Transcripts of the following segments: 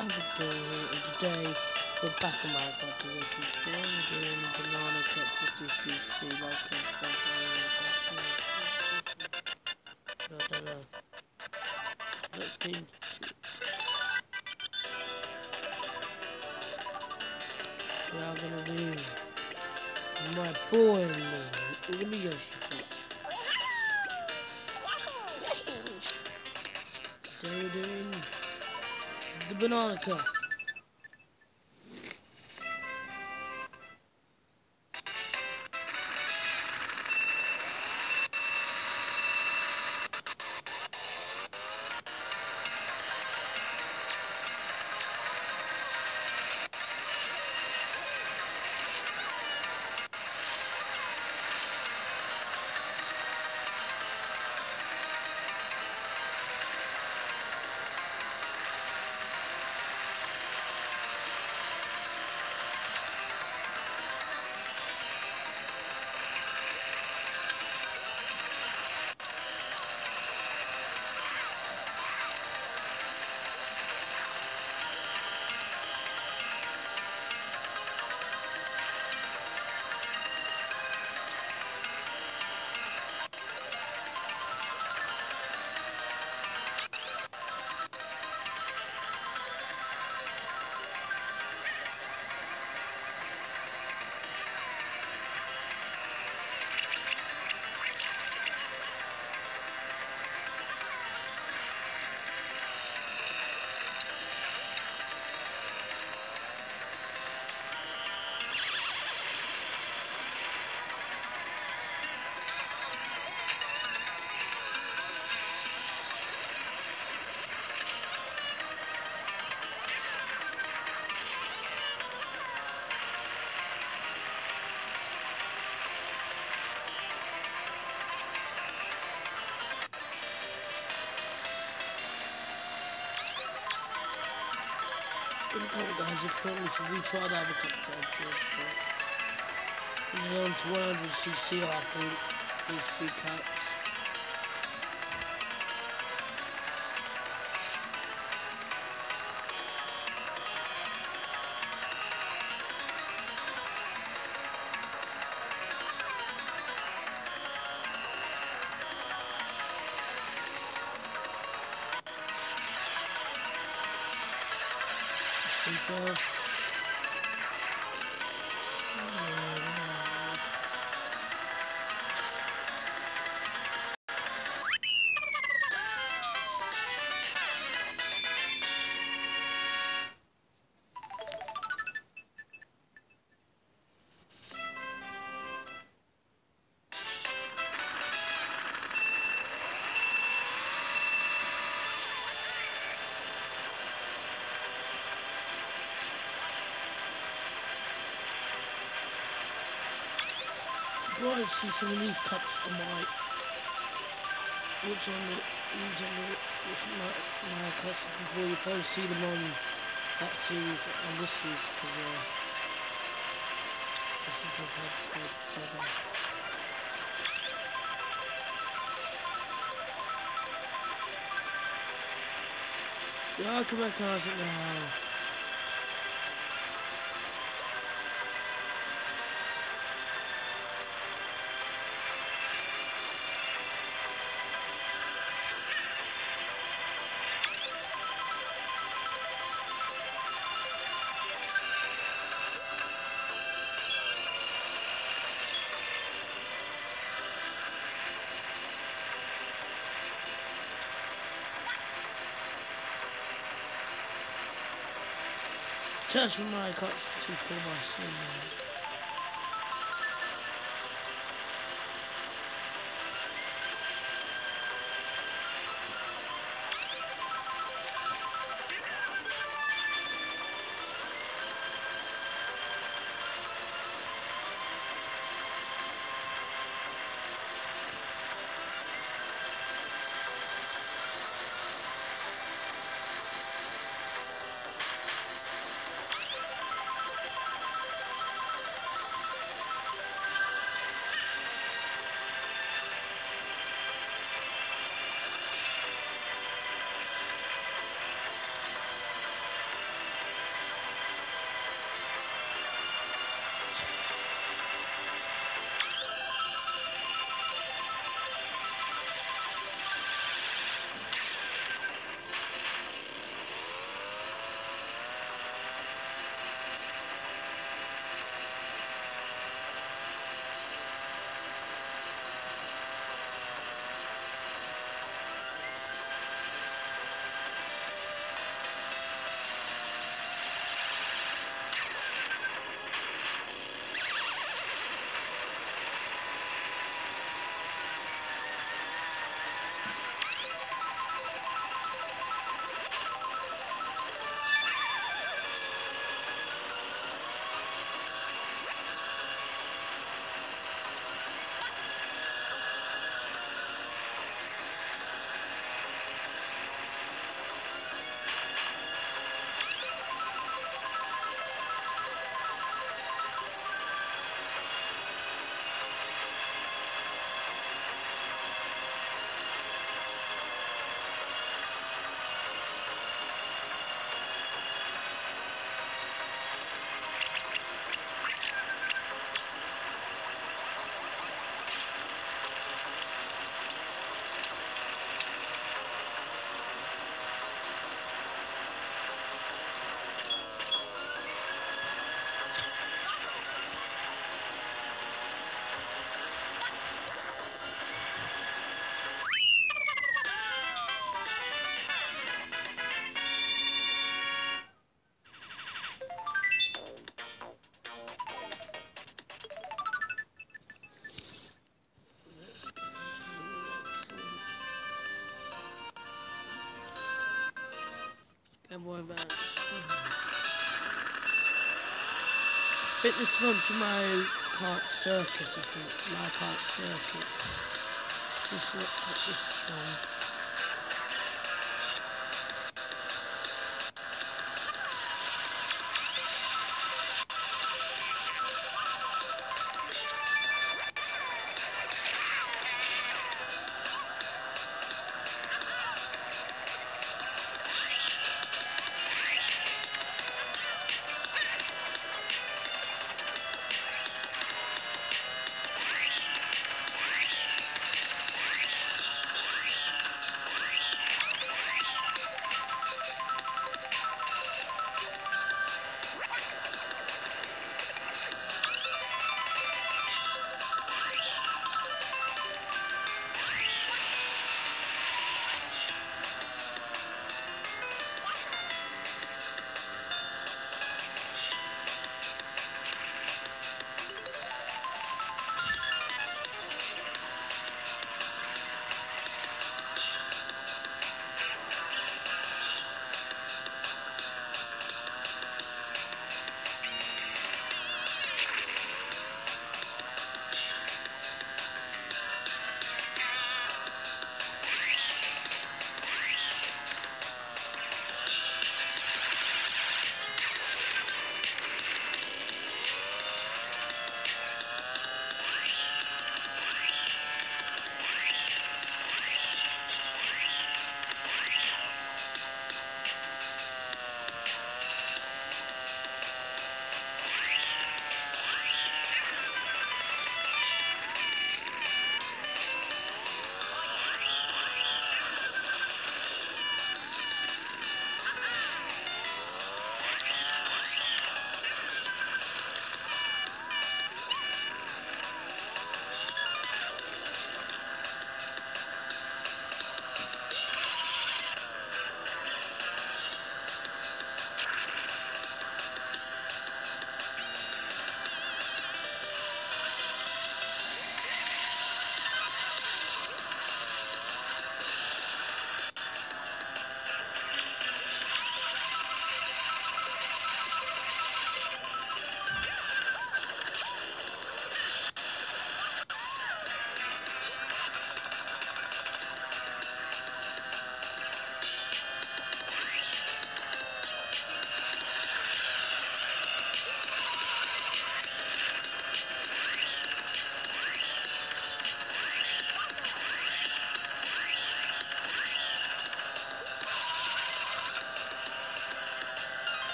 of the day, of the day, we're back on my. Today we're doing banana cup 50cc like I don't know. Let's be we are gonna win. My boy, me Yoshi. The banana comment guys if you want me to retry that helicopter. It's on to 100cc I think, these three caps. Control. Right, see some of these cups are my which one these are which my my cups before you probably see them on that series on this series because uh, I think I've had quite better. Yeah, come back on it now. Just when I got to for my sin. Boy band. I think this one's from Mario Kart Circus, I think. Mario Kart Circuit. This this.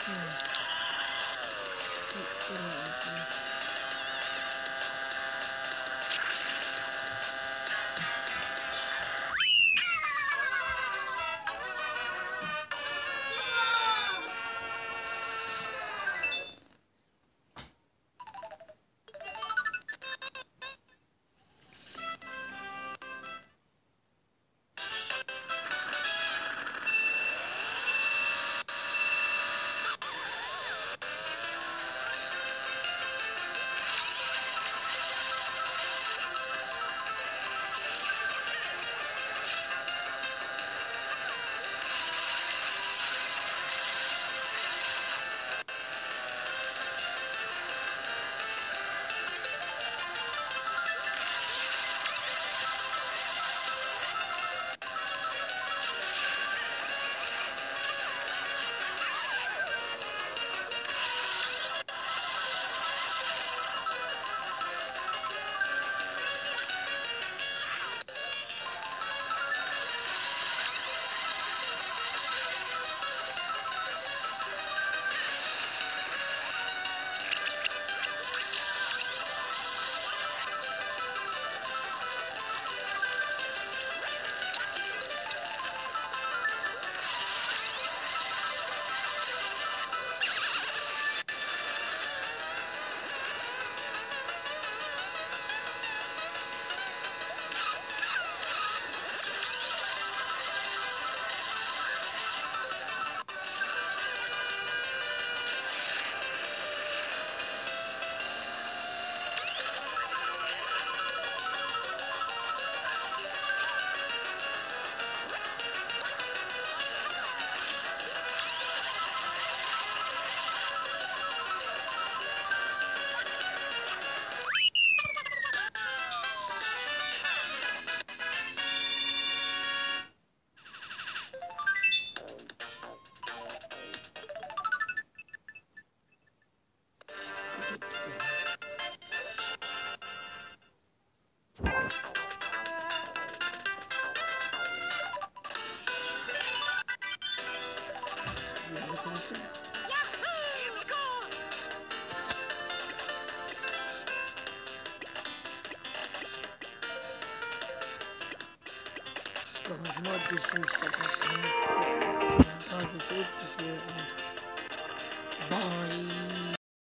Mm. You